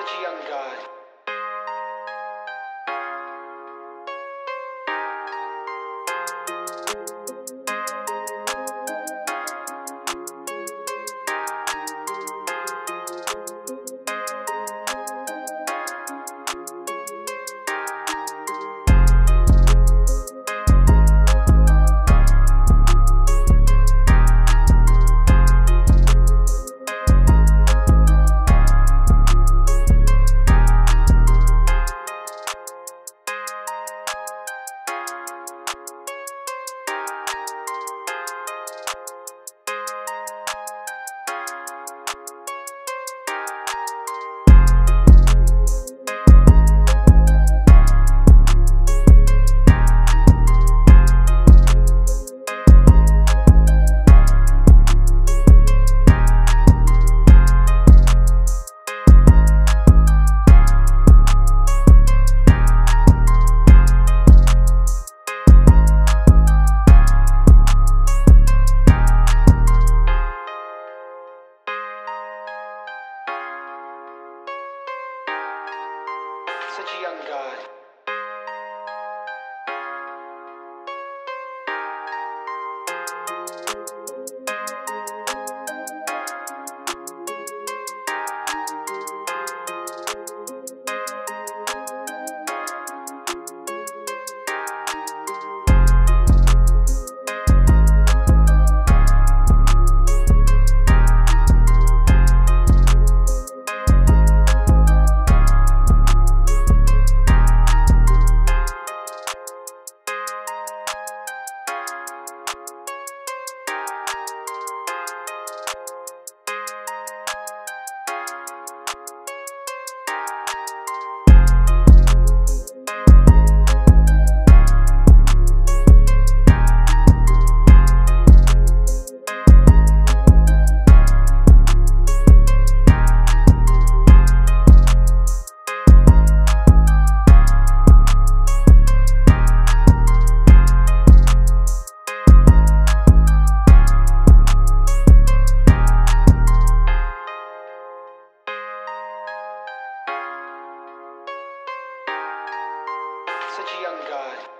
such a young guy. such a young guy. such a young God.